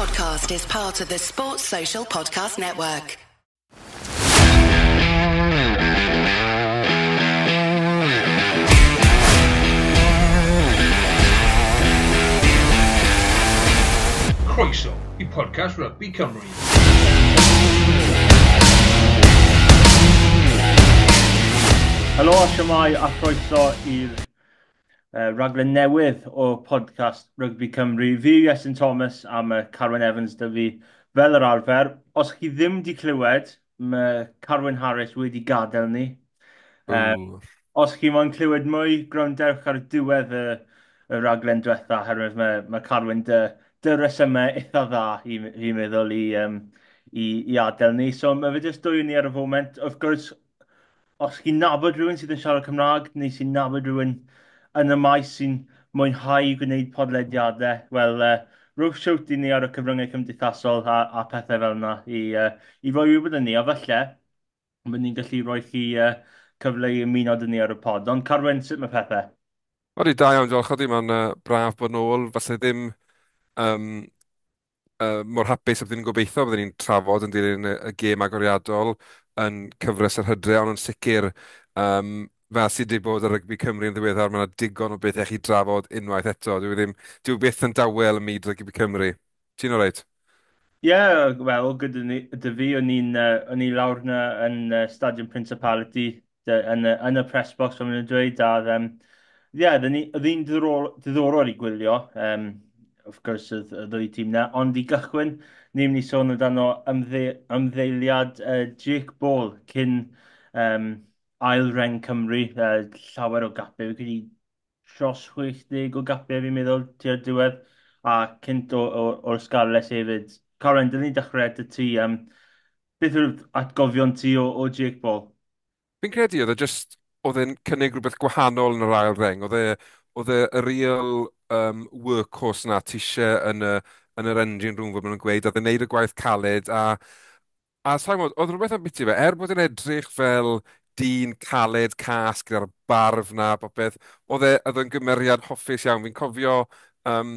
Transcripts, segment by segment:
podcast is part of the Sports Social Podcast Network. Croeso i podcast Rugby Cymru. Helo, siamai a chroeso i'r uh, raglen newydd o podcast Rugby Cymru. Fi yw Iesyn Thomas a mae Carwyn Evans dy fi fel yr arfer. Os chi ddim wedi clywed, mae Carwyn Harris wedi gadael ni. Um, os chi moyn clywed mwy, gwrandewch ar diwedd y, y raglen diwetha, herwydd mae, mae Carwyn dy, dy resymau eitha dda, i i meddwl, i, um, i, i adael ni. So mae fe jyst dwy ni ar y foment. Of gwrs, os chi'n nabod rhywun sydd yn siarad Cymraeg, neu sy'n nabod rhywun yn y maes sy'n mwynhau gwneud podlediadau, wel, uh, rwch siwt i ni ar y cyfryngau cymdeithasol a, a pethau fel yna i, uh, i roi wybod yn ni, a falle, byddwn ni'n gallu roi chi uh, cyfle i ymuno dyn ni ar y pod. Ond Carwen, sut mae pethau? Odi, da iawn, diolch. Odi, mae'n uh, braf bod nôl. Falle ddim um, uh, mor hapus a byddwn ni'n gobeithio byddwn ni'n trafod yn dilyn y, y gêm agoriadol yn cyfres yr hydre, ond yn sicr um, fel sydd wedi bod ar rygbi Cymru yn ddiweddar, mae yna digon o beth eich i drafod unwaith eto. Dwi ddim, dwi byth yn dawel ym myd rygbi Cymru. Ti'n oreit? Ie, yeah, wel, gyda ni, dy fi, o'n i'n uh, i lawr na yn uh, Stadion Principality, de, yn, yn y press box, o'n i'n dweud, a um, yeah, oedd hi'n diddorol i gwylio, um, of course, y ddwy tîm na, ond i gychwyn, ni'n mynd i sôn amdano ymdde, ymddeiliad uh, Jake Ball cyn um, ail ren Cymru, uh, llawer o gapau. Fi wedi dros 60 o gapau fi'n meddwl tua'r diwedd a cynt o'r sgarles hefyd. Karen, dyn ni'n dechrau at y ti. Um, beth yw'r atgofion ti o, o Jake Ball? Fi'n credu oedd e just, oedd e'n cynnig rhywbeth gwahanol yn yr ail reng. Oedd e, oedd e y real um, workhorse na ti eisiau yn, y, yn yr engine room fod maen nhw'n gweud. Oedd e'n neud y gwaith caled a A sa'n gwybod, oedd rhywbeth am biti fe, er bod e'n edrych fel dyn caled cas gyda'r barf na, popeth. Oedd e, oedd e'n gymeriad hoffus iawn. Fi'n cofio um,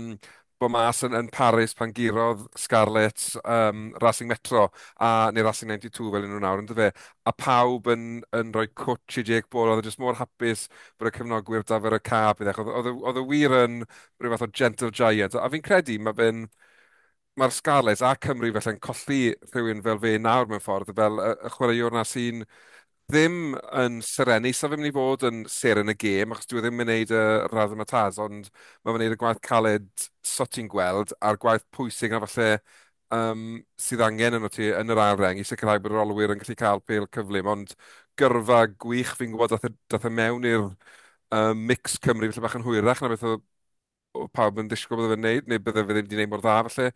bod mas yn, yn Paris pan girodd Scarlett um, Racing Metro a, neu Racing 92 fel un nhw nawr, ynddo fe. A pawb yn, yn rhoi cwtch i Jake Ball, oedd e jyst mor hapus bod y cefnogwyr dafer y cab. Oedd e wir yn rhyw fath o gentle giant. A fi'n credu mae fe'n mae'r Scarlett a Cymru felly'n colli rhywun fel fe nawr mewn ffordd, fel y, y chwaraewr na sy'n ddim yn serenu, sef so fi'n mynd i fod yn ser yn y gêm, achos dwi e ddim yn gwneud y radd yma tas, ond mae'n gwneud y gwaith caled sot ti'n gweld, a'r gwaith pwysig na falle um, sydd angen yn o ti yn yr areng, i sicrhau bod yr olwyr yn gallu cael pel cyflym, ond gyrfa gwych fi'n gwybod dath, e, dath y mewn i'r um, mix Cymru, felly bach yn hwyrach na beth o, o pawb yn disgwyl bydde fe'n neud, neu bydde fe ddim wedi gwneud mor dda falle,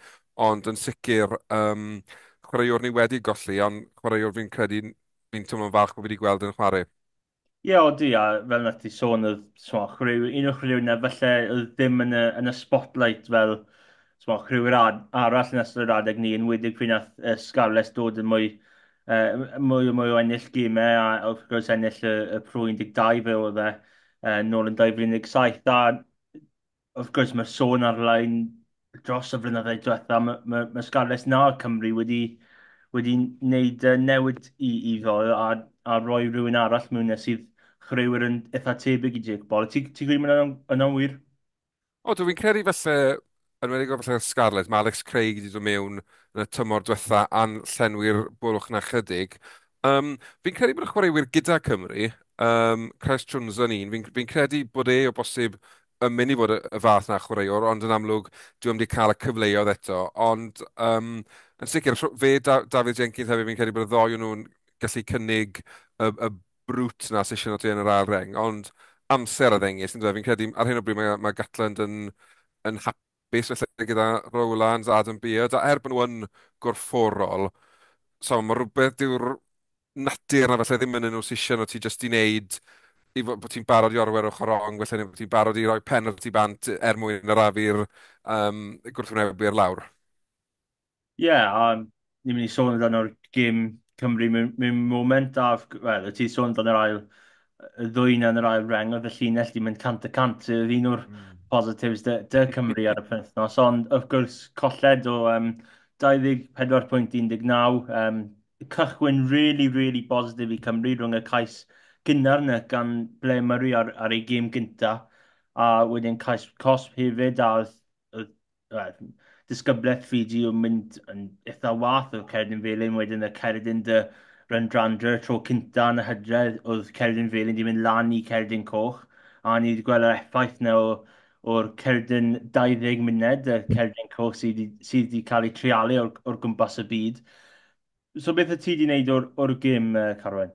ond yn sicr um, chwaraewr ni wedi golli, ond chwaraewr fi'n credu fi'n teimlo'n falch bod fi wedi gweld yn chwarae. Ie, yeah, di, a fel na ti sôn, oedd sma, chryw, un o'r chryw na falle oedd ddim yn y, yn y spotlight fel sma, chryw arall yn ystod yr adeg ni, yn wedi pryd nath uh, Scarlett dod yn mwy, uh, mwy o mwy o ennill gymau, a wrth gwrs ennill y, y prwy 12 fe oedd e, uh, nôl yn 2017, a wrth gwrs mae sôn ar-lein dros y flynyddoedd diwethaf, mae ma, ma Scarlett na Cymru wedi wedi wneud uh, newid i, i fo a, a roi rhywun arall mewn sydd chreuwyr yn eitha tebyg i Jake Paul. Ti'n ti gwybod yn, yn awyr? O, dwi'n credu falle, yn wedi gofio falle Scarlett, mae Alex Craig wedi dod mewn yn y tymor diwetha a'n llenwi'r bwlwch na chydig. Um, fi'n credu bod y chwaraewyr gyda Cymru, um, Chris Jones yn un, fi'n fi credu bod e o bosib yn mynd i fod y fath na chwaraewr, ond yn amlwg dwi'n wedi cael y cyfleoedd eto, ond um, yn sicr, fe da, David Jenkins hefyd fi'n credu bod y ddoi nhw'n gallu cynnig y, y brwt na sy'n siarad yn yr areng, ond amser a ddengis, e? fi'n credu ar hyn o bryd mae, mae Gatland yn, yn hapus felly gyda Rowlands, Adam Beard, a er bod nhw'n gorfforol, so mae rhywbeth yw'r natur na felly ddim yn nhw sy'n o ti jyst i wneud i bod ti'n barod i orwer o chorong, felly bod ti'n barod i roi penalty bant er mwyn yr afi'r um, gwrthwynebu'r lawr. Ie, yeah, a ni'n mynd i sôn amdano'r gym Cymru mewn, moment, a wel, y ti sôn amdano'r ail y ddwy'n yn yr ail reng, oedd y llinell di mynd cant y cant, oedd un o'r mm. positives dy, dy Cymru ar y penthnos, ond wrth gwrs colled o um, 24.19, um, cychwyn really, really positif i Cymru rhwng y cais gynnar yna gan ble Murray ar, ar ei gêm gynta, a wedyn cais cosp hefyd, a oedd, oedd, oedd disgyblaeth Fiji yn mynd yn eitha wath o Cerdyn Felyn wedyn y Cerdyn dy Rundrandra tro cynta yn y hydredd oedd Cerdyn Felyn wedi mynd lan i Cerdyn Coch a ni wedi gweld yr effaith na o o'r Cerdyn 20 munud y Cerdyn Coch sydd wedi cael ei trialu o'r, or gwmpas y byd. So beth y ti wedi wneud o'r, or gym, uh, Carwen?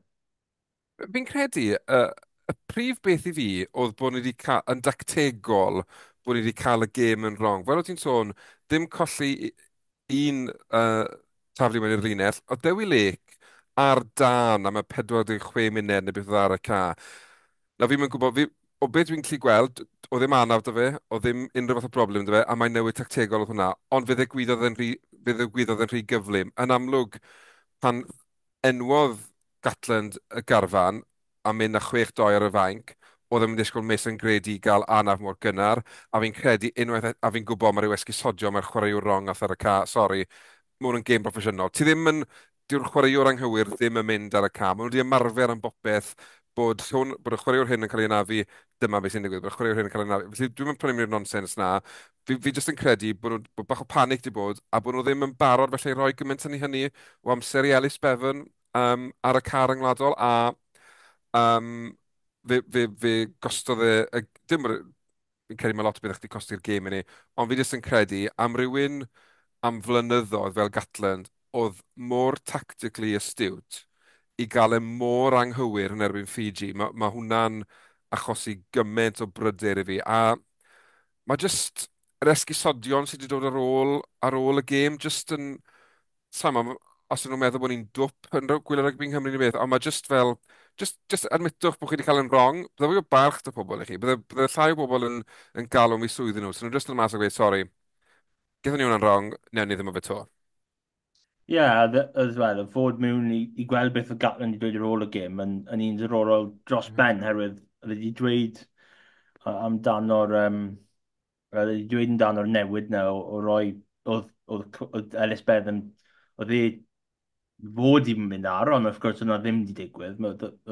Fi'n credu, uh, y prif beth i fi oedd bod ni wedi cael, yn dactegol bod ni wedi cael y gêm yn wrong. Fel o ti'n sôn, dim colli un uh, taflu mewn i'r linell, o Dewi Lake ar dan am y 46 munud neu beth oedd ar y ca. Na fi'n gwybod, fi, o beth dwi'n gallu gweld, o ddim anaf dy fe, o ddim unrhyw fath o broblem dy fe, a mae'n newid tactegol oedd hwnna, ond fe ddigwyddodd yn rhy, fe ddigwyddodd yn rhy gyflym. Yn amlwg, pan enwodd Gatland y garfan a mynd â 6-2 ar y fainc, oedd yn disgwyl Mason Grady i gael anaf mor gynnar, a fi'n credu unwaith, e- a fi'n gwybod mae'r rhyw esgusodio mae'r chwaraewr rong a ar y ca, sori, mae hwn yn gêm broffesiynol. Ti ddim yn, diw'r chwaraewr anghywir ddim yn mynd ar y ca, mae nhw wedi ymarfer am bopeth, bod, hwn, bod y chwaraewr hyn yn cael ei anafu, dyma beth sy'n digwydd, bod y chwaraewr hyn yn cael ei anafu. Felly dwi'n prynu mi'r nonsens na. Fi, fi jyst yn credu bod, nhw, bod bach o panic di bod, a bod nhw ddim yn barod felly roi gymaint yn ei hynny o amser i Elis Bevan um, ar y car yngwladol, a um, fe, fe, fe gostodd e, dim, fi'n credu mae lot o beth chdi costi'r gêm i ni, ond fi jyst yn credu am rywun am flynyddoedd fel Gatland oedd mor tactically astute i gael e mor anghywir yn erbyn Fiji. Mae ma hwnna'n achosi gymaint o bryder i fi. A mae jyst yr esgusodion sydd wedi dod ar ôl, ar ôl y gêm, jyst yn... Sama, os ydyn nhw'n meddwl bod ni'n dwp yn gwylio rygbi yng Nghymru neu beth, ond mae just fel just, just admitwch bod chi wedi cael yn wrong, bydde fwy o barch dy pobl i chi, bydde, bydde llai o bobl yn, yn galw mi swyddi nhw, so nhw'n just yn mas o gweud, sori, gyda ni hwnna'n wrong, newn ni ddim o fe to. Ie, yeah, as well, y fod mewn i, i gweld beth o Gatland wedi dweud ar ôl y gym yn, yn un ddiddorol dros mm. ben, herwydd oedd wedi dweud amdano'r um, oedd wedi dweud amdano'r newid na o, o roi, oedd, oedd, oedd Ellis Beth yn, oedd e fod i'n mynd ar, ond wrth gwrs yna ddim wedi digwydd.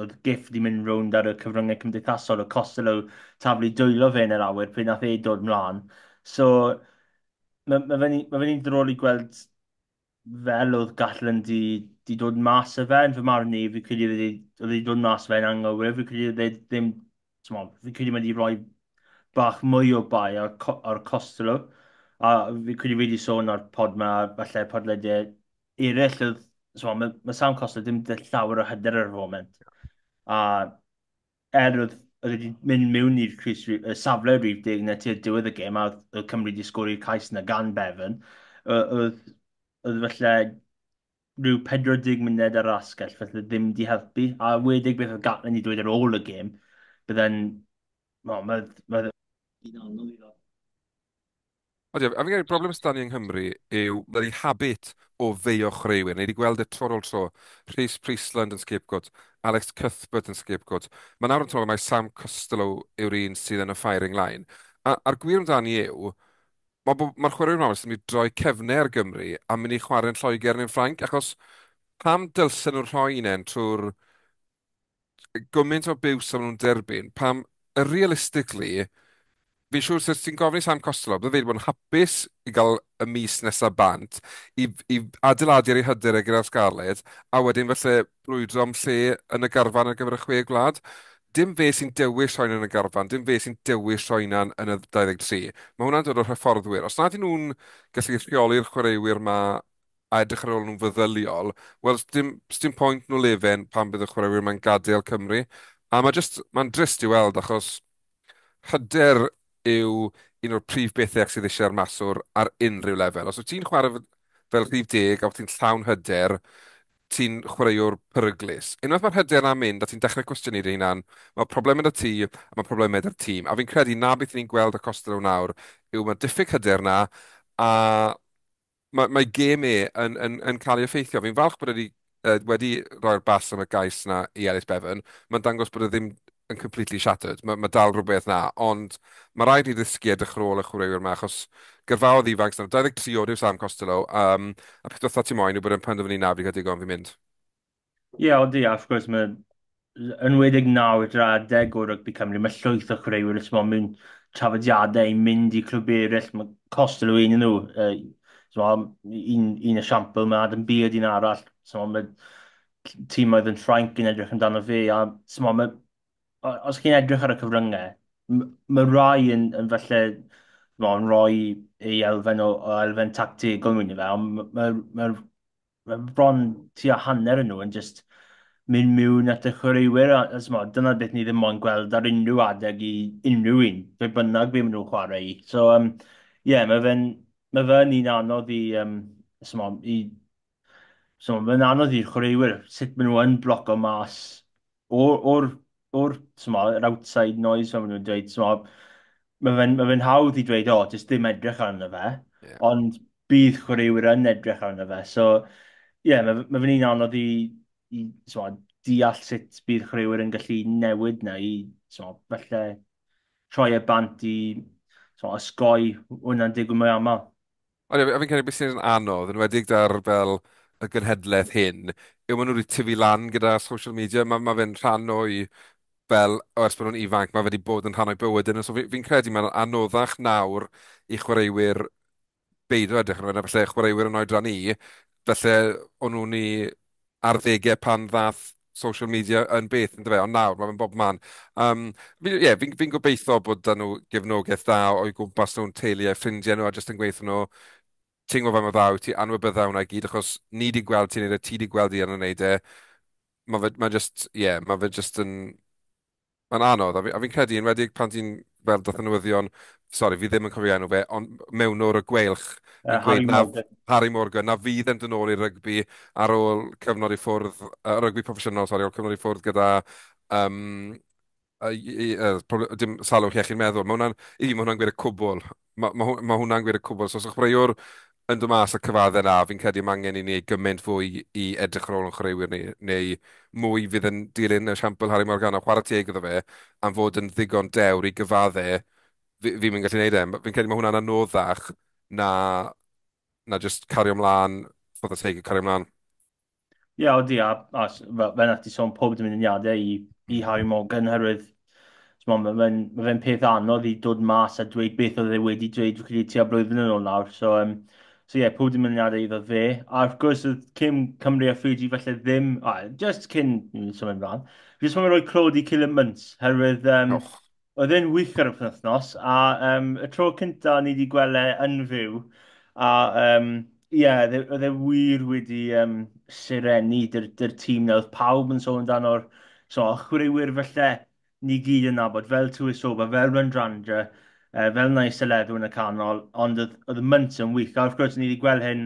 Oedd giff wedi mynd rownd ar y cyfryngau cymdeithasol, y Costello taflu dwylo fe yn yr awyr pryd nath ei dod mlaen. So, mae ma fe'n ma fe drôl i gweld fel oedd Gatland di, di dod mas y fe, yn fy marn ni, fi credu oedd wedi e dod mas fe yn anghywir, fi credu oedd e ddim, fi credu wedi rhoi bach mwy o bai ar, ar Costello, a fi credu wedi sôn ar pod ma, falle podlediau eraill oedd so, mae ma Sam Costa ddim dy llawer o hyder ar y foment. A er oedd oedd mynd mewn i'r Chris y safle rhif dig na tu'r diwedd y gêm a oedd Cymru wedi sgorio'r cais na gan Bevan, oedd, oedd felly rhyw 40 munud ar asgell, felly ddim di helpu. A wedig beth oedd Gatlin i dweud ar ôl y gêm, bydden... Well, mae... Mae... Oeddi, a fi'n credu broblem sydd ni yng Nghymru yw bod i habit o feio chreuwyr. Neu wedi gweld y tro ar ôl tro. Rhys Priestland yn scapegoat, Alex Cuthbert yn scapegoat. Mae nawr yn tro mae Sam Costello yw'r un sydd yn y firing line. A, a'r gwir amdani yw, mae'r ma chwaraewyr Ramos yn mynd i droi cefnau ar Gymru a mynd i chwarae'n Lloegr neu'n Ffranc, achos pam dylsen nhw'n rhoi unen trwy'r gymaint o byws am nhw'n derbyn, pam, realistically, fi'n siŵr sef ti'n gofyn i Sam Costello, bydde fe wedi bod yn hapus i gael y mis nesaf bant, i, i adeiladu ar ei hyder e gyda'r Scarlett, a wedyn felly brwydro am lle yn y garfan ar gyfer y chwe gwlad. Dim fe sy'n dewis rhoi'n yn y garfan, dim fe sy'n dewis rhoi'n yn y 23. Mae hwnna'n dod o'r hyfforddwyr. Os nad ydyn nhw'n gallu rheoli'r chwaraewyr yma a edrych ar ôl nhw'n feddyliol, wel, dim, dim pwynt nhw lefen pan bydd y chwaraewyr mae'n gadael Cymru. A mae'n ma drist i weld achos hyder yw un o'r prif bethau sydd eisiau'r maswr ar unrhyw lefel. Os wyt ti'n chwarae fel rhif deg a wyt ti'n llawn hyder, ti'n chwaraewr peryglis. Unwaith mae'r hyder na'n mynd a ti'n dechrau cwestiynu'r hunan, mae problemau dy ti a mae problemau dy'r tîm. A fi'n credu na beth ni'n gweld y Costa nhw nawr yw mae diffyg hyder na a mae, mae gêm e yn, yn, yn cael ei effeithio. Fi'n falch bod wedi, wedi rhoi'r bas am y gais na i Elis Bevan. Mae'n dangos bod e ddim yn completely shattered. Mae ma dal rhywbeth na, ond mae rhaid i ddysgu edrych ar ôl y chwaraewyr yma, achos gyrfaodd ifanc sy'n 23 oed yw Sam Costello, um, a peth oedd ti moyn yw bod yn penderfynu na fi gael digon fi mynd. Ie, yeah, o di, of course, mae yn wedig nawr dra deg o rygbi Cymru, mae llwyth o chwaraewyr ys mo'n mynd trafodiadau i mynd i clwb eraill, mae Costello un yn nhw, uh, un, un esiampl, mae Adam Beard un arall, so mae tîmoedd yn Ffrainc yn edrych amdano fi, a so mae os chi'n edrych ar y cyfryngau, mae rai yn, yn falle mo'n rhoi ei elfen o, o elfen tactegol mewn i fe, ond mae ma, ma bron tua hanner yn nhw yn just mynd mewn at y chwaraewyr, a a dyna beth ni ddim ond gweld ar unrhyw adeg i unrhyw un, fe bynnag be maen nhw'n chwarae i. So, um, yeah, mae fe'n ma fe un anodd i, um, t'mod, i So mae'n anodd i'r chwaraewyr sut maen nhw yn bloco mas o'r, o'r o'r yr outside noise fel maen nhw'n dweud, t'mo, mae fe'n ma fe hawdd i dweud, o, oh, jyst ddim edrych arno fe, yeah. ond bydd chwaraewyr yn edrych arno fe. So, ie, yeah, mae ma fe'n un anodd i, i t'mo, deall sut bydd chwaraewyr yn gallu newid na i, t'mo, felly, troi y bant i so, ysgoi hwnna'n digwydd mwy aml. Ond a fi'n credu beth sy'n anodd, yn wedig dar fel y gynhedlaeth hyn, yw maen nhw wedi tyfu lan gyda social media, mae ma fe'n rhan o'i fel, o ers bod nhw'n ifanc, mae wedi bod yn rhan o'i bywyd yna. So fi'n fi credu mae'n anoddach nawr i chwaraewyr beidio edrych yn fyna, felly chwaraewyr yn oedran i, felly o'n nhw'n i ar ddegau pan ddath social media yn beth, yn fe, ond nawr mae'n bob man. Um, fi, yeah, fi'n fi gobeithio bod dan nhw gefnogaeth dda o'i gwmpas nhw'n teulu a ffrindiau nhw a jyst yn gweithio nhw ti'n gwybod mae ddaw, ti anwybydda hwnna i gyd, achos ni di gweld ti'n neud e, ti di gweld i yn yn neud e. Mae fe, ma just, ie, yeah, mae fe just yn Mae'n anodd, a fi'n fi credu, yn wedi pan ti'n fel dath newyddion, sori, fi ddim yn cofio enw fe, ond mewn o'r y gweilch, uh, Harry, na, Morgan. Harry Morgan, na fydd yn dyn ôl i rygbi ar ôl cyfnod i ffwrdd, uh, rygbi proffesiynol, sori, ar ôl cyfnod i ffwrdd gyda um, I, uh, dim salwch iechyd meddwl, mae hwnna'n, i, mae hwnna'n gweud y cwbl. Mae ma, ma hwnna'n gweud y cwbl. So, os o'ch breuwr yn dod mas o cyfaddau na, fi'n credu mae angen i ni gymaint fwy i edrych ar ôl yn chwaraewyr ni, neu mwy fydd yn dilyn y siampl Harry Morgan Morgana chwarae teg iddo fe, am fod yn ddigon dewr i gyfaddau, fi'n fi gallu gwneud e. Fi'n credu mae hwnna'n anoddach na, na just cario ymlaen, ffordd y teg i cario ymlaen. Ie, yeah, odi, a, a fe na ti sôn pob dim uniadau i, i Harry Morgan, herwydd mae fe'n ma fe peth anodd i dod mas a dweud beth oedd e wedi dweud, dwi'n credu tua blwyddyn yn ôl nawr. So, um, So ie, yeah, pob dim dymuniadau iddo fe. A wrth gwrs, oedd Cym Cymru a Fiji falle ddim, a, just cyn mm, symud mlaen, jyst mae'n rhoi clod i Cillian Muntz, herwydd um, oh. oedd e'n wych ar y penthnos, a um, y tro cynta ni wedi gweld e yn fyw, a um, ie, yeah, e, oedd e wir wedi um, sirenu dy'r dy tîm na, oedd pawb yn sôn dan o'r so, chwaraewyr falle ni gyd yn nabod, fel Tewis Oba, fel Rundranger, uh, fel na i seleddw yn y canol, ond oedd y mynt yn wych. A wrth gwrs, ni wedi gweld hyn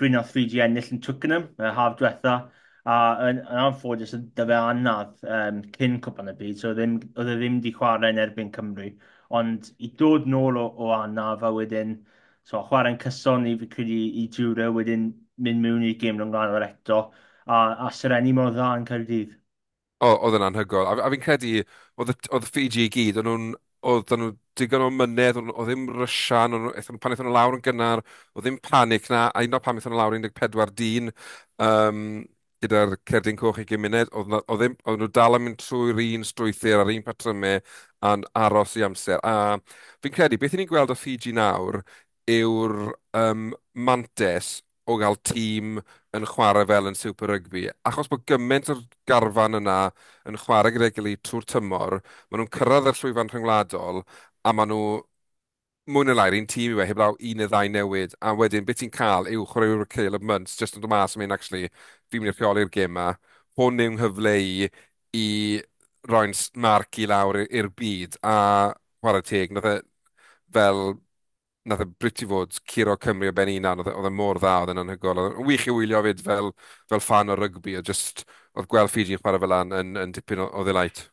bryn oedd 3G ennill yn Twickenham, y uh, haf diwetha, a yn, yn anffodus, dy fe anad um, cyn cwpan y byd, so oedd e ddim wedi chwarae yn erbyn Cymru. Ond i dod nôl o, o anaf a wedyn, so chwarae'n cyson i fi credu i Jura, wedyn mynd mewn i'r gêm rhwng rhan o'r eto, a, a syreni mor dda yn Caerdydd. O, oedd yn anhygol. A, a fi'n credu, oedd y Fiji i gyd, oedd nhw'n oedd nhw digon o mynedd, o ddim rysian, o, pan eithon nhw lawr yn gynnar, o ddim panic na, a un o pan eithon nhw lawr 14 dyn, um, gyda'r cerdyn coch i gymuned, oedd nhw dal yn mynd trwy'r un strwythyr a'r un patrymau a'n aros i amser. A fi'n credu, beth ni'n gweld o Fiji nawr yw'r um, mantes o gael tîm yn chwarae fel yn Super Rugby. Achos bod gymaint o'r garfan yna yn chwarae gyda'i gilydd trwy'r tymor, maen nhw'n cyrraedd y llwyfan rhyngwladol a maen nhw mwy neu lai'r un tîm i we, heblaw un neu ddau newid, a wedyn beth ti'n cael yw chwaraewr y ceil y mynts, jyst yn dod mas am un, actually, fi'n mynd i'r rheoli'r gym yma, hwn yw'n hyfle i, i roi'n marc i lawr i'r byd, a chwarae teg, nath e, fel, nath e Briti fod Ciro Cymru o ben unan, e, oedd e mor dda, oedd e'n anhygoel, oedd e'n wych i wylio fyd fel, fel fan o rygbi, oedd just, oedd gweld Fiji yn chwarae fel an yn, yn dipyn o, o ddilait.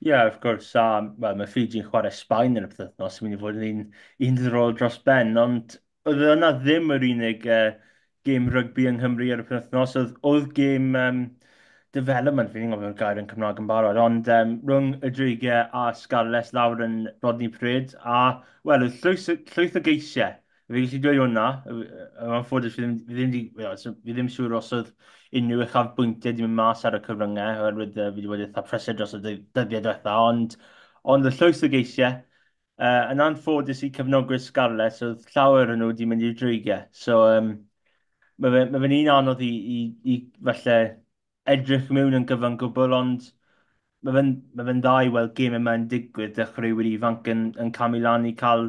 Yeah, of course, um, well, mae Fiji'n chwarae Sbaen yn y pethnos, sy'n mynd i fod yn un, un ddrol dros ben, ond oedd yna ddim yr unig uh, gêm rygbi yng Nghymru ar y pethnos, oedd, oedd gêm um, development, fi'n ngofio'r gair yn Cymraeg yn barod, ond um, rhwng y drigau a Scarles lawr yn Rodney Pryd, a, wel, llwyth, llwyth o geisiau Fe gallu dweud hwnna, mae'n ffodus, fi ddim, fi ddim, di, fi ddim siŵr os oedd unrhyw uchaf bwyntiau di mynd mas ar y cyfryngau, oherwydd uh, fi wedi bod eitha prysur dros y dyddiau diwetha, ond, ond y llwyth o geisiau, uh, yn anffodus i cefnogwyr Scarlett, oedd llawer yn nhw wedi mynd i'r dreigiau. So, um, mae fe'n fe un anodd i, i, i falle edrych mewn yn gyfan gwbl, ond mae fe'n ma fe dda i weld gemau mae'n digwydd dechrau wedi ifanc yn, yn camu lan i cael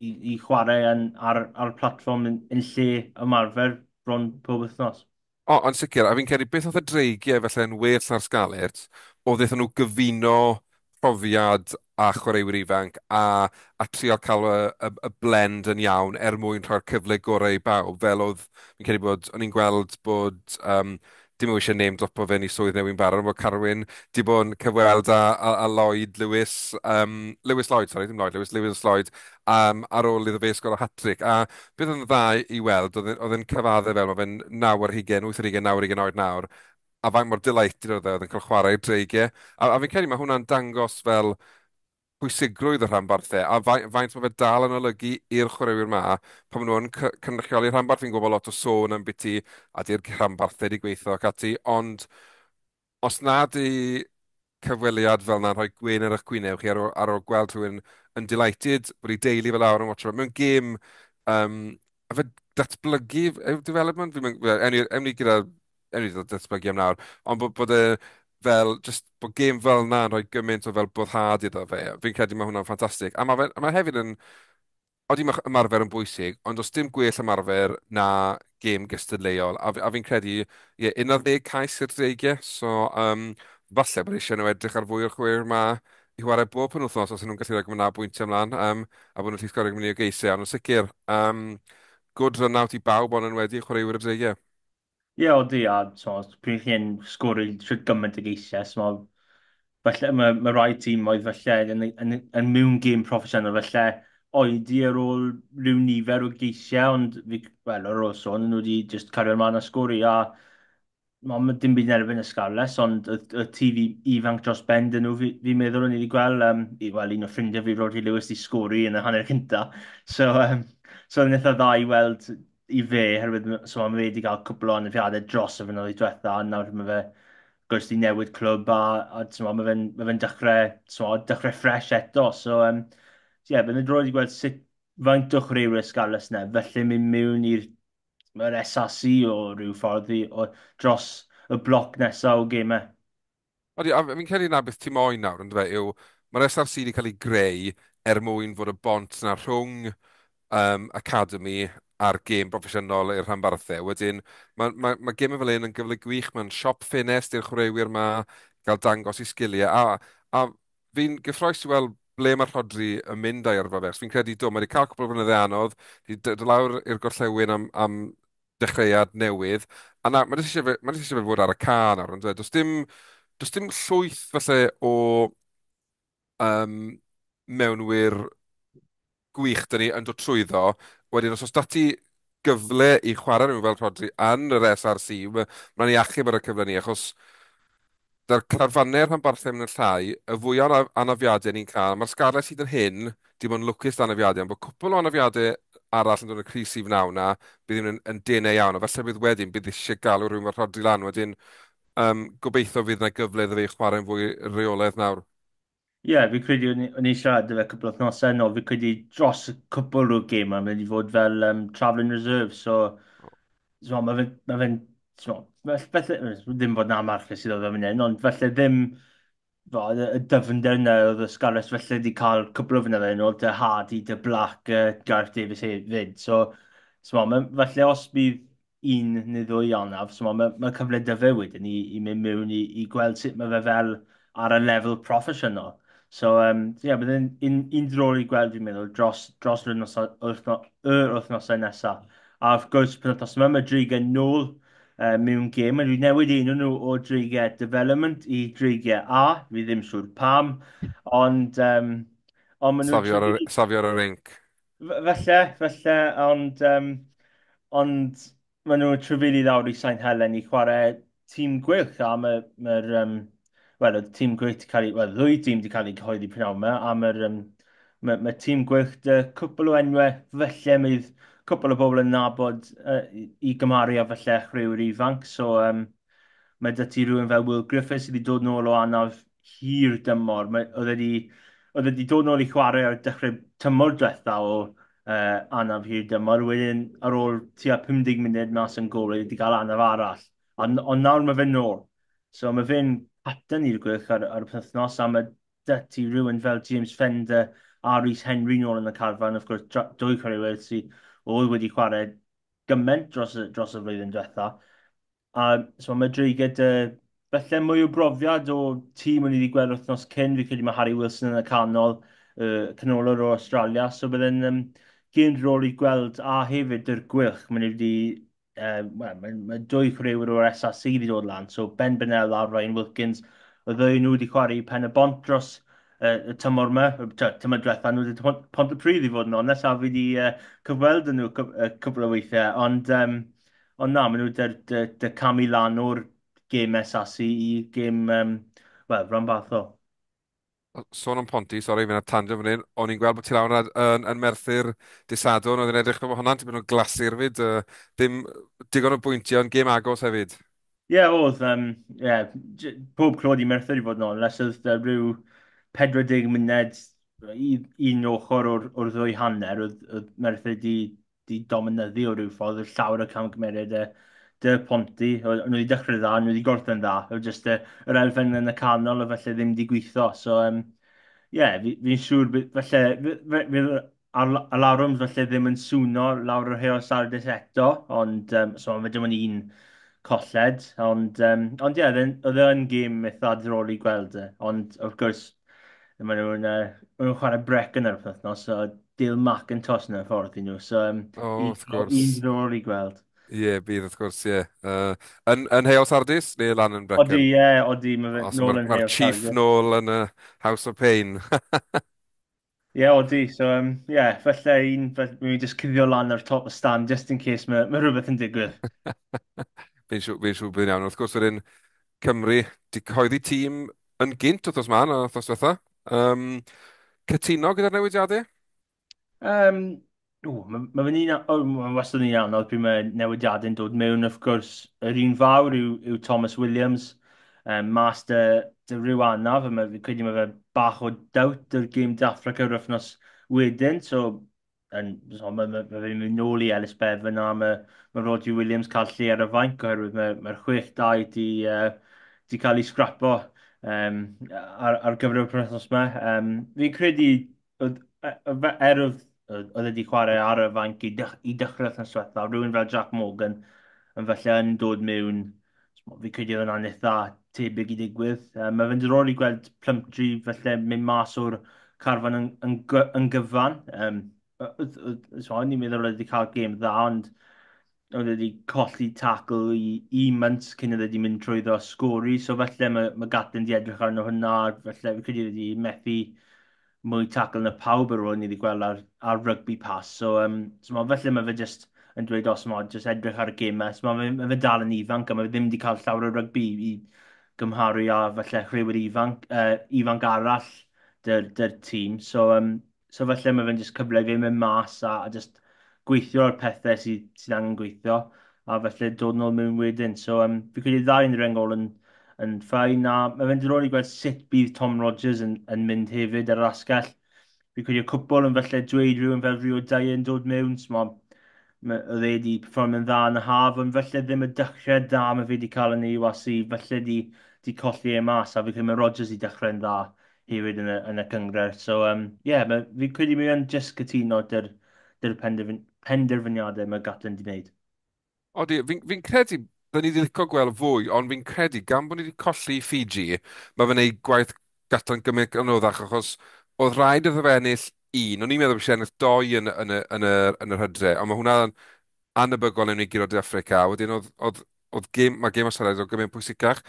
i, i chwarae yn, ar, ar platform yn, yn lle ymarfer bron pob wythnos. O, ond sicr, a fi'n credu beth oedd y dreigiau felly yn well na'r sgalert, o ddeithon nhw gyfuno profiad a chwaraewyr ifanc a, a trio cael y, y, y blend yn iawn er mwyn rhoi'r cyfle gorau i bawb. Fel oedd, fi'n credu bod, o'n i'n gweld bod um, dim eisiau name dropo fe ni swydd newydd barod, bod Carwyn di bod yn cyfweld a, a, a, Lloyd Lewis, um, Lewis Lloyd, sorry, dim Lloyd Lewis, Lewis Lloyd, um, ar ôl iddo fe sgol o hat-trick. A beth yn ddau i weld, oedd yn cyfaddau fel, mae fe'n 9 ar 20, 8 ar 20, 9 ar 20 oed nawr, a faint mor delighted oedd e, oedd yn cael chwarae i dreigiau. A, a fi'n credu mae hwnna'n dangos fel, pwysigrwydd y rhanbarthau e, a fai, faint mae fe dal yn olygu i'r chwaraewyr ma pan maen nhw'n cynrychioli rhanbarth. Fi'n gwybod lot o sôn am biti a di'r rhanbarthau wedi gweithio ac ati, ond os nad i cyfweliad fel na'n rhoi gwyn ar eich gwynau chi ar, o, ar ôl gweld rhywun yn delighted bod ei deulu fel awr yn watcho fe. Mewn gêm, um, a fe datblygu, development? Fi'n mynd, ewn ni gyda, ewn ni gyda datblygu am nawr, ond bod, bod y fel, just bod gêm fel na yn rhoi gymaint o fel boddhad iddo fe. Fi'n credu mae hwnna'n ffantastig. A mae, mae hefyd yn, oeddi mae ymarfer yn bwysig, ond os dim gwell ymarfer na gêm gystadleuol. A, a fi'n credu, ie, yeah, 11 cais i'r dreigiau, so um, falle bod eisiau nhw edrych ar fwy o'r chwer ma i chwarae bob yn wythnos os nhw'n gallu rhoi gymryd bwyntiau ymlaen, um, a bod nhw'n lli sgorio gymryd o geisau, ond yn sicr, um, good run out i bawb ond yn wedi chwaraewyr y dreigiau. Ie, o di, a so, pryd chi'n sgorio trwy gymaint o geisiau, so, felly, mae ma rai tîm oedd felly yn, yn, yn mewn gêm proffesiynol, falle oedi ar ôl rhyw nifer o geisiau, ond fi, wel, ar ôl sôn, nhw wedi just cario ymlaen a sgori, a mae dim byd yn erbyn y Scarlets, ond y, y TV ifanc dros bend yn nhw, fi'n fi, meddwl o'n i wedi gweld, um, i, wel, un o ffrindiau fi, Rodri Lewis, di sgori yn y hanner cynta. So, um, so wnaeth o dda i weld i fe, herwydd so mae fe wedi cael cwbl o anafiadau dros y fynnoedd diwetha, a nawr mae fe gwrs di newid clwb a, a so, mae fe'n ma fe dechrau, so, dechrau ffres eto. So, um, so yeah, byddwn droed i gweld sut faint o chwaraewyr Scarlets na, felly mynd mewn i'r mae'r SRC o ryw ffordd i, o, dros y bloc nesaf o gemau. Odi, a fi'n credu na beth ti'n moyn nawr, ynddo fe, yw mae'r SRC wedi cael ei greu er mwyn fod y bont na rhwng um, Academy ar gêm broffesiynol i'r rhanbarthau. Wedyn, mae ma, ma gêm fel un yn gyfle gwych, mae'n siop ffenest i'r chwaraewyr yma, gael dangos i sgiliau. A, a fi'n gyffroes i weld ble mae'r rhodri yn mynd a'i arfa fers. Fi'n credu, do, mae wedi cael cwbl o flynydde anodd, wedi dod lawr i'r gorllewin am, am dechreuad newydd, a na, mae'n eisiau fe fod ar y can nawr, ond e? does dim, does dim llwyth falle o um, mewnwyr gwych dyn ni yn dod trwyddo wedyn, os oes dati gyfle i chwarae nhw fel Rodri yn yr SRC, mae'n ei achub ar y cyfle ni, achos da'r carfannau rhan barthau yn y llai, y fwy o anafiadau ni'n cael, mae'r sgarlau sydd yn hyn, dim ond lwcus da anafiadau, ond bod cwpl o anafiadau arall yn dod yn y Cris i fnawn na, bydd yn, yn denau iawn, a felly bydd wedyn, bydd eisiau galw rhywun fel Rodri lan wedyn, um, gobeithio fydd yna gyfle iddo fe chwarae'n fwy reolaidd nawr. Ie, yeah, fi credu o'n i o'n i'n siarad efo cwbl o wythnosau yno, fi credu dros y cwbl o'r gêm yma, mae wedi fod fel um, travelling reserve, so so mae fe'n, ma fe so, felly, ddim fod na marcus sydd oedd yn mynd, ond felly ddim so, y dyfnder yna oedd y Scarlett felly wedi cael cwbl o fynydd yn ôl, dy Hardy, dy Black, uh, Gareth Davies hefyd, so, so ma, felly os bydd un neu ddwy anaf, so mae ma cyfle dy fe wedyn i, i mynd mewn i, i gweld sut mae fe fel ar y lefel proffesiynol. So, um, yeah, bydd yn un, un drôl i gweld fi'n meddwl dros, dros yr wythnosau nesaf. A wrth gwrs, pan oedd yma, mae drigau nôl uh, mewn gêm, a dwi newid un nhw o drigau development i drigau A, fi ddim siŵr pam, ond... Um, ond maen nhw'n... Safio ar y rink. Felly, felly, ond... Um, ond maen nhw'n trefylu lawr i Sain Helen i chwarae tîm gwych, a mae'r... Ma, ma um, wel, y tîm gwych wedi cael ei, wel, ddwy tîm wedi cael ei gyhoeddi pryn yma, a mae'r um, ma, ma tîm gwych dy cwpl o enwau, felly mydd cwpl o bobl yn nabod uh, i gymharu a felly chreuwyr ifanc. So, um, mae dy ti rhywun fel Will Griffiths sydd wedi dod nôl o anaf hir dymor. Oedd wedi, oedd wedi dod nôl i chwarae ar dechrau tymor diwetha o uh, anaf hir dymor. Wedyn ar ôl tua 50 munud mas yn gol, wedi e cael anaf arall. Ond on nawr mae fe'n nôl. So mae fe'n pattern i'r gwych ar, ar y pethnos a mae dyti rhywun fel James Fender a Rhys Henry nôl yn y carfan, of gwrs, dwy chwaraewyr sydd oedd wedi chwarae gymaint dros dros y flwyddyn diwetha. A so mae drwy gyda felly mwy o brofiad o tîm o'n i wedi gweld wythnos cyn, fi credu mae Harry Wilson yn y canol, uh, canolwr o Australia, so byddai'n um, gyn rôl i gweld a hefyd yr gwych, mae'n wedi uh, well, mae, mae dwy cwrywr o'r SRC wedi dod lan, so Ben Benell a Ryan Wilkins, y ddwy nhw wedi chwarae pen y bont dros uh, y tymor yma, tymor diwetha nhw wedi pont y pryd i fod yn onest, a fi wedi uh, cyfweld yn nhw cwbl o weithiau, ond, um, ond na, maen nhw wedi camu lan o'r gêm SRC i gêm, um, wel, rhan fath o sôn am Ponti, sori, fi'n tandio fan hyn, o'n i'n gweld bod ti lawr yn, yn, yn Merthyr disadwn, oedd yn edrych fel hwnna'n tybyn o glasur fyd, uh, ddim digon o bwyntiau yn gêm agos hefyd. Ie, yeah, oedd, um, yeah, pob clod i Merthyr i fod yn ôl, onest, oedd uh, rhyw 40 munud un ochr o'r, o'r ddwy hanner, oedd, oedd Merthyr di, di dominyddu o ryw ffordd, llawer o camgymeriadau, uh, dy Ponti, nhw wedi dechrau dda, nhw wedi gorffen dda, oedd jyst e, yr elfen yn y canol o felly ddim wedi gweithio. So, um, yeah, fi'n fi siŵr, felly, fydd alarwm felly ddim yn swno lawr o'r heo sardus eto, ond um, so fe dim ond un colled, ond, um, ond ie, yeah, oedd yn gêm eitha ddrol i gweld e, ond wrth gwrs, maen nhw'n uh, nhw chwarae brec yn yr wythnos, so Dale Macintosh yn y ffordd i nhw, so um, oh, un, un ddrol i gweld. Ie, yeah, bydd wrth gwrs, ie. Yeah. Uh, yn, yn Heol Sardis neu lan yn Brecon? Odi, ie, yeah, odi, mae fe nôl yn Mae'r chief Sardis. nôl yn y House of Pain. Ie, yeah, odi. So, ie, um, yeah, felly un, mi'n just cyddio lan ar top y stand, just in case mae, mae rhywbeth yn digwydd. Fi'n siŵr bydd iawn. Wrth gwrs, wedyn Cymru, di coeddi tîm yn gynt wrth os ma'n, wrth os diwetha. Um, cytuno gyda'r newidiadau? Um, O, mae fe'n un... O, mae'n wastad yn iawn, oedd pryd mae newidiadau'n dod mewn, of gwrs, yr un fawr yw, yw Thomas Williams, um, mas dy, dy rhyw anaf, a mae credu mae fe bach o dawt yr gêm dathrac yr wythnos wedyn, so, yn, so mae ma, ma fe'n mynd nôl i Ellis Bevan a mae ma Roger Williams cael lle ar y fainc, oherwydd mae'r ma, ma chwech dau di, uh, di cael ei scrapo um, ar, ar gyfer y prynthos yma. Um, fi'n credu, er oedd oedd wedi chwarae ar y fainc i, dech, i dechrau yn swetha. Rwy'n fel Jack Morgan yn felly yn dod mewn, fi credu oedd yna'n eitha tebyg i digwydd. Um, mae fe'n diddorol i gweld Plumtree felly mynd mas o'r carfan yn, yn, yn gyfan. Um, ni'n meddwl oedd wedi cael gêm dda, ond oedd wedi colli tackle i, i months cyn oedd wedi mynd trwy ddo sgori, so felly mae, mae Gatlin di edrych arno hwnna, felly fi credu wedi methu mwy tackle na pawb ar ôl ni wedi gweld ar, ar rugby pass. So, um, so ma, felly mae fe just yn dweud os mae just edrych ar y gemau. So, mae fe, ma fe dal yn ifanc a mae fe ddim wedi cael llawer o rugby i gymharu a felly chreuwyr ifanc, uh, ifanc arall dy'r dy tîm. So, um, so felly mae fe'n just cyfle fe mewn mas a, a just gweithio ar pethau sydd sy angen gweithio a felly dod nôl mewn wedyn. So um, fi credu ddau yn yr engol yn yn ffain, a mae fe'n diddorol i gweld sut bydd Tom Rogers yn, yn mynd hefyd ar yr asgell. Fi'n credu cwbl yn felly dweud rhywun fel Rio Dau yn dod mewn, so o e dde perform yn dda yn y haf, ond felly ddim y dychriau da mae fe wedi cael yn ei wasi, felly di, di colli e mas, a fi'n credu mae Rogers i dechrau'n dda hefyd yn y, yn y cyngred. So, um, yeah, fi'n credu mi yn just cytuno dy'r penderfyniadau mae Gatlin wedi gwneud. Odi, fi'n fi credu Rydyn ni wedi licio gweld fwy, ond fi'n credu gan bod ni wedi colli Fiji, mae fe'n gwneud gwaith gatan gymryd yn oeddach, achos oedd rhaid iddo fe ennill un, o'n i'n meddwl bod eisiau ennill doi yn, yn, yn, yn, yn yr hydre, ond mae hwnna'n anebygol yn ei gyrod i Africa, wedyn oedd, oedd oedd gêm, mae gêm aselaidd o gymryd pwysicach.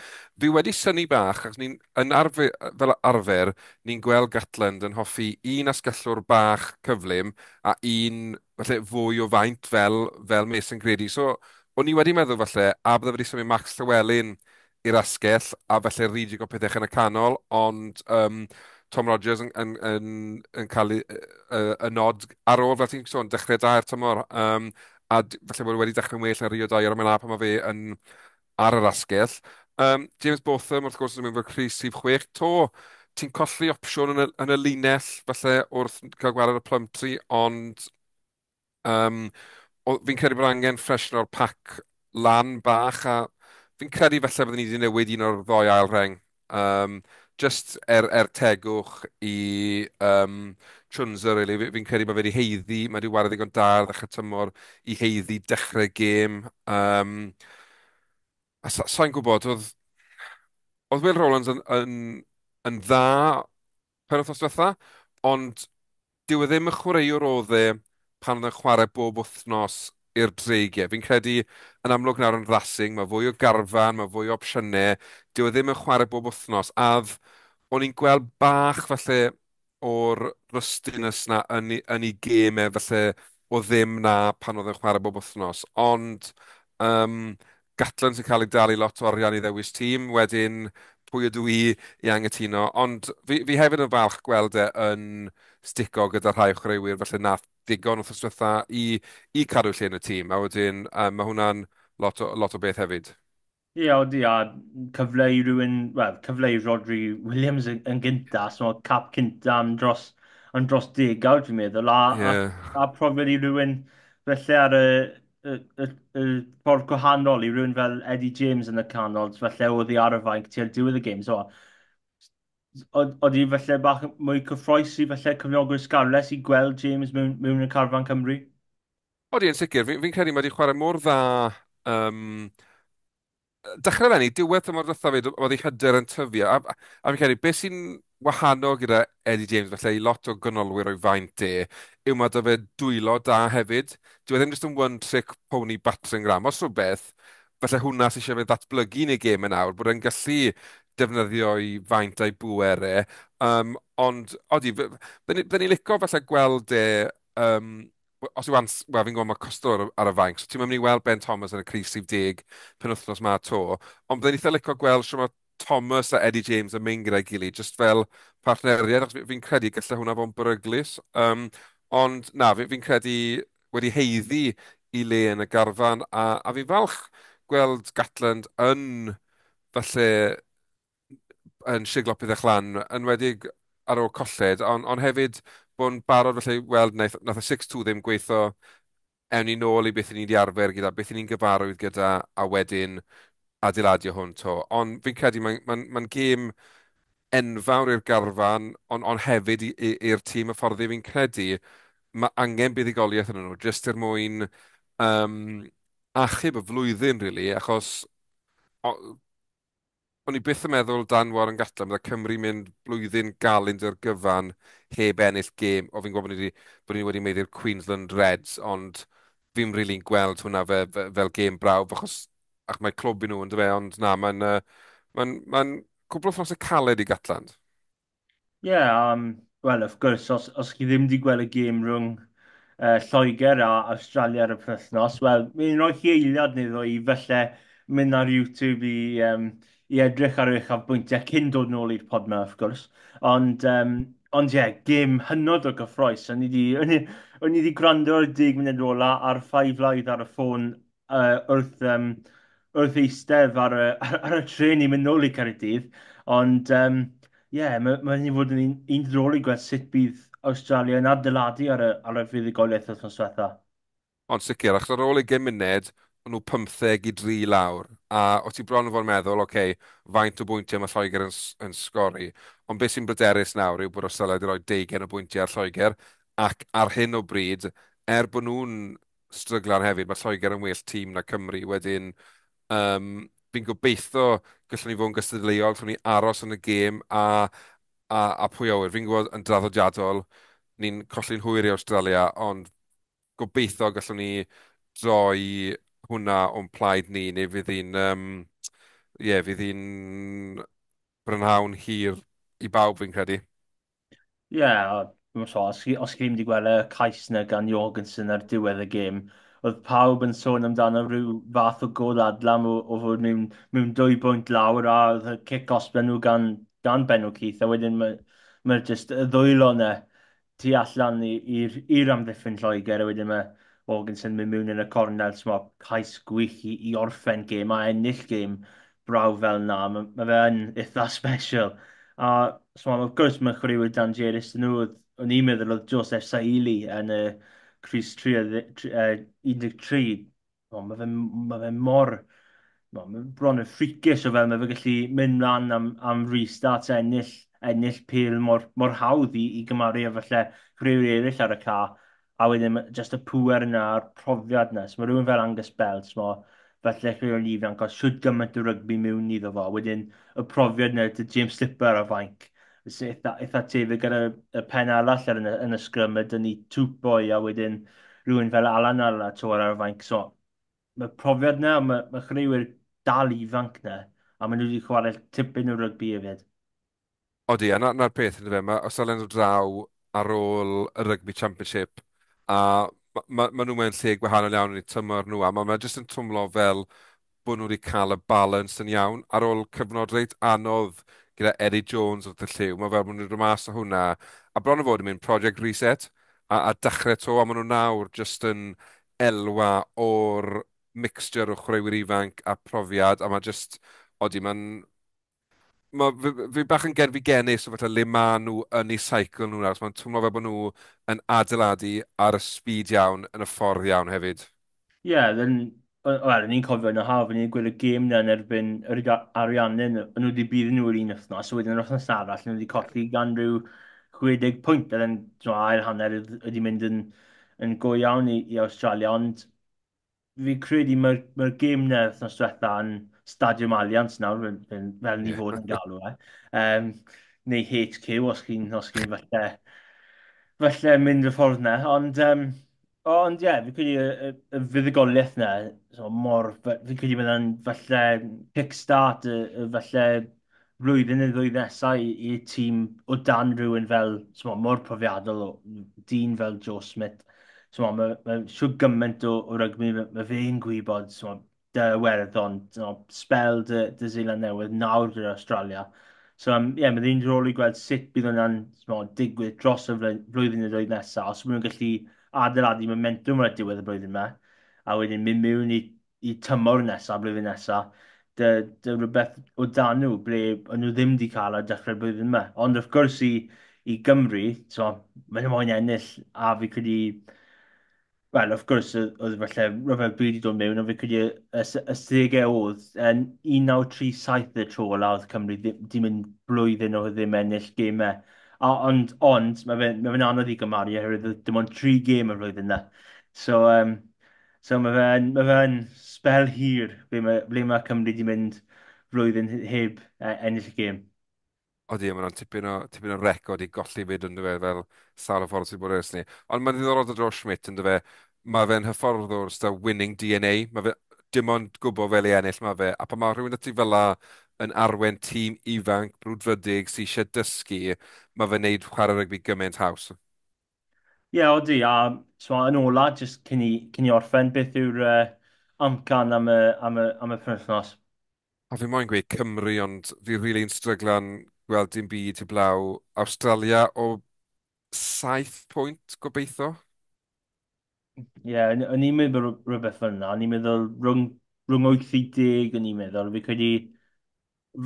Fi wedi syni bach, achos ni'n yn arfer, fel arfer, ni'n gweld Gatland yn hoffi un asgellwr bach cyflym a un falle fwy o faint fel, fel Mason Grady. So, o'n i wedi meddwl falle, a bydde wedi symud Max Llywelyn i'r asgell, a felly ridig o pethau yn y canol, ond um, Tom Rodgers yn, yn, yn, yn cael y, y, y nod ar ôl, fel ti'n sôn, dechrau da i'r tymor. Um, a felly bod wedi dechrau'n well yn Rio 2 ar y mynd pan mae fe yn ar yr asgell. Um, James Botham, wrth gwrs, yn mynd fel Chris Sif 6. To, ti'n colli opsiwn yn y, yn y linell, felly wrth cael gwared y plymtri, ond um, fi'n credu bod angen ffresno'r pac lan bach a fi'n credu falle byddwn ni wedi newid un o'r ddoi ail reng. Um, just er, er tegwch i um, Chunzer, really. fi'n credu bod fe wedi heiddi, mae wedi wario ddigon da ar ddechrau tymor i heiddi dechrau gêm. Um, a sa'n sa gwybod, oedd, oedd Will Rowlands yn, yn, yn dda pen penwthnos diwetha, ond dyw e ddim y chwaraewr oedd e pan oedd yn chwarae bob wythnos i'r dreigiau. Fi'n credu yn amlwg nawr yn racing, mae fwy o garfan, mae fwy o opsiynau. Dyw e ddim yn chwarae bob wythnos. A o'n i'n gweld bach falle o'r rystinus na yn, yn ei gemau falle o ddim na pan oedd yn chwarae bob wythnos. Ond um, Gatlan sy'n cael ei dalu lot o arian i ddewis tîm, wedyn pwy ydw i i angytuno. Ond fi, fi hefyd yn falch gweld e yn stico gyda rhai chwaraewyr felly nath digon wrth ystwytha i, i cadw lle yn y tîm, a wedyn um, mae hwnna'n lot o, lot o beth hefyd. Ie, yeah, oeddi, a cyfle i rhywun, wel, i Rodri Williams yn, yn gynta, so cap cynta am dros, am dros degaw, dwi'n meddwl, a, yeah. a, a profiad i rhywun, felly ar y, y, y, y ffordd gwahanol i rhywun fel Eddie James yn y canol, felly oedd hi ar y fainc tua'r diwedd y games, so oedd hi falle bach mwy cyffroes i felly cyfnogwyr Scarlett i gweld James mewn, mewn y carfan Cymru? Oeddi yn sicr, fi'n fi credu mae wedi chwarae mor dda... Um, Dechrau fe ni, diwedd y mor dda fe, oedd ei hyder yn tyfu. A, a, a fi'n credu, beth sy'n wahanol gyda Eddie James, felly i lot o gynolwyr o'i faint e, yw mae dy fe dwylo da hefyd. Dwi ddim e jyst yn one-trick pony battering ram. Os rhywbeth, felly hwnna sy'n siarad ddatblygu yn ei gêm yn awr, bod e'n gallu defnyddio i faint a'i bwerau. Um, ond, odi, byddwn ni licio falle gweld e... Um, os yw ans, wel fi'n gwybod mae costo ar, y fainc, so ti'n mynd i weld Ben Thomas yn y Cris 17 pen wythnos ma to, ond byddwn ni'n licio gweld sy'n Thomas a Eddie James yn mynd gyda'i gilydd, just fel partneriaid, achos fi'n credu gallai hwnna fo'n beryglis. Um, ond na, fi'n fi credu wedi heiddi i le yn y garfan, a, a fi'n falch gweld Gatland yn falle yn siglo pethau chlan, yn wedi ar ôl colled, ond on hefyd bod yn barod felly weld nath, nath y 6-2 ddim gweithio ewn ni nôl i beth i ni wedi arfer gyda, beth ni'n gyfarwydd gyda, a wedyn adeiladio hwn to. Ond fi'n credu mae'n ma, ma, ma gêm enfawr i'r garfan, ond on hefyd i'r tîm y fforddi fi'n credu, mae angen buddigoliaeth yn nhw, jyst er mwyn um, achub y flwyddyn, really, achos o'n i byth yn meddwl dan war yn gatla, bydda Cymru mynd blwyddyn galund ar gyfan heb ennill gêm, o fi'n gwybod bod ni, bod ni wedi meddwl Queensland Reds, ond fi'n rili'n really gweld hwnna fe, fe, fel gêm brawf, achos ac mae clwb i nhw yn dweud, ond na, mae'n uh, ma n, ma n cwbl o ffnos y caled i Gatland. Ie, yeah, um, well, of course, os, os chi ddim wedi gweld y gêm rhwng uh, Lloegr a Australia ar y pethnos, wel, mi'n rhoi chi eiliad neu ddwy i felly mynd ar YouTube i um, i edrych ar eich afbwyntiau cyn dod nôl i'r pod yma, wrth gwrs. Ond, um, ond ie, yeah, gêm hynod o gyffroes. O'n i wedi gwrando ar 10 munud ola ar ffaif laidd ar y ffôn uh, wrth, um, wrth eistedd ar y, ar, ar y tren i mynd nôl i Caerdydd. Ond, ie, um, yeah, mae'n ma fod yn un, un drôl i gweld sut bydd Australia yn adeiladu ar y, ar y fuddugoliaeth wythnos diwethaf. Ond sicr, achos ar ôl i gymuned, nhw 15 i 3 lawr, a o ti bron yn fod yn meddwl, oce, okay, faint o bwyntiau mae Lloegr yn, yn sgori, ond beth sy'n bryderus nawr yw bod o wedi rhoi roi deugen o bwyntiau ar Lloegr, ac ar hyn o bryd, er bod nhw'n stryglan hefyd, mae Lloegr yn well tîm na Cymru, wedyn um, fi'n gobeithio gallwn ni fod yn gystadleuol, gallwn ni aros yn y gêm a, a, a pwy awyr. Fi'n gwybod yn draddodiadol, ni'n colli'n hwyr i Australia, ond gobeithio gallwn ni droi hwnna o'n plaid ni, neu fydd hi'n, um, yeah, fydd hi'n brynhawn hir i bawb fi'n credu. Ie, yeah, so, os, os chi wedi gweld y cais yna gan Jorgensen ar diwedd y gêm, oedd pawb yn sôn amdano rhyw fath o gol adlam o, o fod mewn, mewn dwy bwynt lawr a oedd y cic-os nhw gan, gan benw Keith, a wedyn mae'r ma, ma y ddwylo yna tu allan i'r amddiffyn Lloegr a wedyn mae Morganson mynd mewn yn y cornel, ti'n cais gwych i, i orffen gêm a ennill gêm braw fel na. Mae ma fe yn eitha special. A so, wrth gwrs mae chwaraewyr Dan Jeris yn nhw, o'n i'n meddwl oedd Joseph Saili yn y Cris 13, mae fe, ma fe mor no, bron yn ffricus o fel mae fe gallu mynd mlaen am, am restart ennill, ennill pil mor, mor hawdd i, i gymaru a falle chwaraewyr eraill ar y ca a wedyn just y pwer yna a'r profiad yna. So mae rhywun fel Angus Bell, so felly chlwyr ni fi'n cael siwt gymaint o rygbi mewn iddo fo. Wedyn y profiad yna dy James Slipper a fainc. Felly eitha, eitha tefyd gyda y pen arall ar yn y, yn y sgrym y dyn ni twpoi a wedyn rhywun fel Alan Arla to ar y fainc. So mae profiad yna, mae, mae chreuwyr dal ifanc yna a maen nhw wedi chwarae tipyn o rygbi hefyd. Odi, a na'r na peth yn fe, mae os Alan draw ar ôl y Rugby Championship a ma, ma, ma nhw mewn lle gwahanol iawn yn eu tymor nhw, a mae ma jyst yn twmlo fel bod nhw wedi cael y balans yn iawn ar ôl cyfnod reit anodd gyda Eddie Jones wrth y lliw. Mae fel bod nhw'n rymas o hwnna. A bron o fod yn mynd project reset a, a dechrau to, a maen nhw nawr jyst yn elwa o'r mixture o chwaraewyr ifanc a profiad, a mae just, odi, mae'n ma, fi, fi bach yn gerfi genis o fatha le ma nhw yn eu seicl nhw nawr. Mae'n twmlo fel bod nhw yn adeiladu ar y speed iawn yn y ffordd iawn hefyd. Ie, yeah. Wel, ni'n cofio yn y haf, ni'n gweld y gêm na yn erbyn yr ariannau yn nhw wedi bydd nhw yr un wythnos, so wedyn yr wythnos arall, nhw wedi colli gan rhyw 60 pwynt, a then ail hanner wedi mynd yn, yn go iawn i, i Australia, ond fi credu mae'r mae gêm na wythnos diwetha yn, Stadiwm Allianz nawr, fel, fel, fel ni fod yn galw e. Um, neu HQ, os chi'n chi falle, falle mynd y ffordd na. Ond, um, ond ie, yeah, fi credu y, y, y fuddugoliaeth na, so, mor, fi credu bydda'n falle kickstart, y, y falle flwyddyn y ddwy nesau i, i tîm o dan rhywun fel, so, mor profiadol o dyn fel Joe Smith. So, mae ma, ma siw gymaint o, o rygmi, mae ma fe'n gwybod so, dy Iwerddon, you know, spel dy, dy Zealand Newydd nawr dy'r Australia. So, um, yeah, mae'n un rôl i gweld sut bydd hwnna'n no, digwydd dros y flwyddyn y dweud nesaf, os maen nhw'n gallu adeiladu momentum ar y diwedd y blwyddyn yma, a wedyn mynd mewn i, i tymor nesaf, blwyddyn nesaf, dy, dy rhywbeth o dan nhw ble o'n nhw ddim wedi cael ar dechrau'r blwyddyn yma. Ond wrth gwrs i, i Gymru, so, mae'n moyn ennill, a fi credu Wel, of gwrs, oedd falle rhyfel byd i dod mewn, ond fi credu y stegau oedd yn 1937 y tro ola oedd Cymru ddim yn blwyddyn oedd ddim ennill gemau. A, Ond, ond mae fe'n ma fe anodd i gymaru oherwydd dim ond tri gêm y flwyddyn yna. So, um, so mae fe'n ma fe spel hir ble mae, ble mae Cymru wedi mynd flwyddyn heb uh, ennill y gêm. Odi, mae hwnna'n tipyn o, tipyn o record i golli fyd yn dyfe, fel sal o ffordd sy'n bod ers ni. Ond mae'n ddiddorol dod o Schmidt yn dyfe, mae fe'n hyfforddwr o'r winning DNA, mae fe dim ond gwybod fel ei ennill mae fe, a pa mae rhywun ati fel la yn arwen tîm ifanc, brwdfrydig, sy'n eisiau dysgu, mae fe'n neud chwarae rygbi gymaint haws. Ie, yeah, odi, a so, yn ola, jyst cyn i, cyn i orffen, beth yw'r uh, amcan am y, am y, am y, am y? A fi moyn gweud Cymru, ond fi rili'n really stryglan gweld dim byd i blaw Australia o saith pwynt gobeithio. Ie, yeah, o'n i'n meddwl rhywbeth fel yna. O'n i'n meddwl rhwng, rhwng 80 o'n i'n meddwl. Fi credu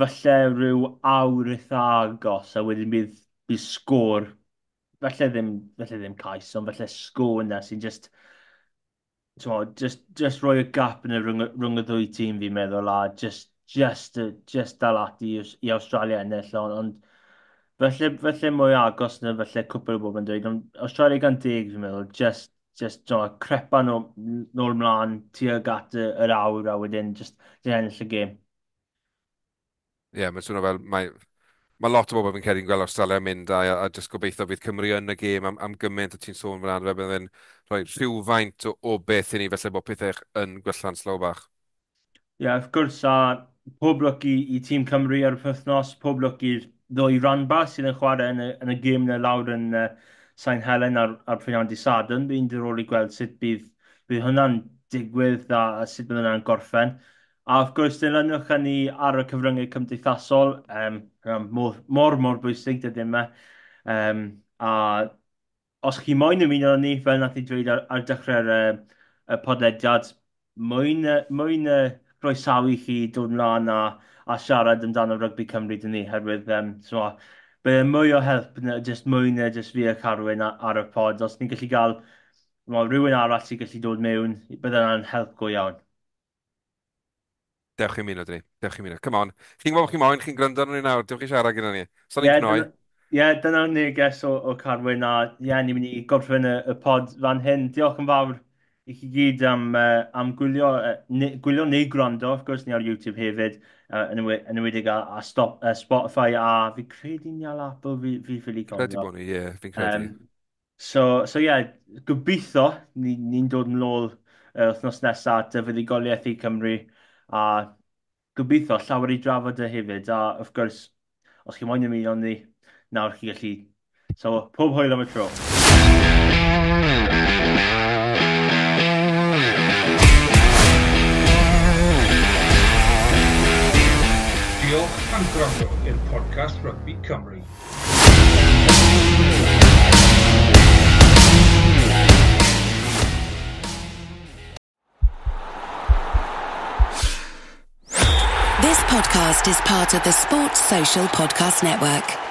falle rhyw awr eitha agos a wedyn bydd, bydd sgôr. Falle ddim, falle ddim cais, ond falle sgôr yna sy'n just, just, just rhoi y gap yn y rhwng, rhwng y ddwy tîm fi'n meddwl a just just, just dal ati i Australia ennill, ond on, felly, felly mwy agos na felly cwpl o bob yn dweud, ond Australia gan deg fi'n meddwl, just, just no, crepa nôl, nôl mlaen, tuag at yr awr a wedyn, just ennill y gêm. Ie, yeah, mae'n swnio fel, mae, mae lot o bobl yn ceri'n gweld Australia mynd a, a, a just gobeithio fydd Cymru yn y gêm am, am gymaint o ti'n sôn fan arfer, byddai'n rhoi rhywfaint o, o beth i ni felly bod pethau yn gwellan slow bach. Ie, yeah, wrth gwrs, a pob lwc i, i tîm Cymru ar y pethnos, pob lwc i'r ddwy ranba sydd yn chwarae yn y, yn y gêm na lawr yn uh, Sain Helen ar, ar Priandi Sadon. Fi'n dirol i gweld sut bydd, bydd hwnna'n digwydd a, a sut bydd hwnna'n gorffen. A wrth gwrs, dilynwch â ni ar y cyfryngau cymdeithasol, um, mor, mor, mor bwysig dydy e? yma. Um, a os chi moyn ymuno ni, fel nath i dweud ar, ar dechrau'r uh, y podlediad, mwyn, mwyn uh, groesawu chi dod mlaen a, a siarad amdano rygbi Cymru dyn ni, herwydd um, so, bydd e mwy o help, na, just mwy na just fi a Carwyn ar y pod. Os ni'n gallu gael well, rhywun arall sy'n gallu dod mewn, bydd yna'n help go iawn. Dewch i'n muno, dyn ni. Dewch i'n muno. Come on. Chi'n gwybod chi'n moyn, chi'n gwrando arno ni nawr. Dewch i siarad gyda ni. So ni'n yeah, cnoi. Ie, yeah, dyna'r neges o, o Carwyn a ie, yeah, ni'n mynd i gorffen y, y pod fan hyn. Diolch yn fawr i chi gyd am, uh, am gwylio, uh, ne, gwylio neu gwrando, of course, ni ar YouTube hefyd, uh, yn ymwedig a, a stop, uh, Spotify, a fi credu ni al Apple, fi, fi ffili cofio. Credu bod ni, ie, yeah, fi'n credu. Um, so, so ie, yeah, gobeithio, ni'n ni dod yn ôl uh, wythnos nesaf at y fuddigoliaeth i Cymru, a gobeithio llawer i drafod y hefyd, a of gwrs, os chi'n moyn ymuno ni, nawr chi gallu... So, pob hwyl am y tro. Gwrando i'r podcast Rugby Cymru. podcast is part of the Sports Social Podcast Network.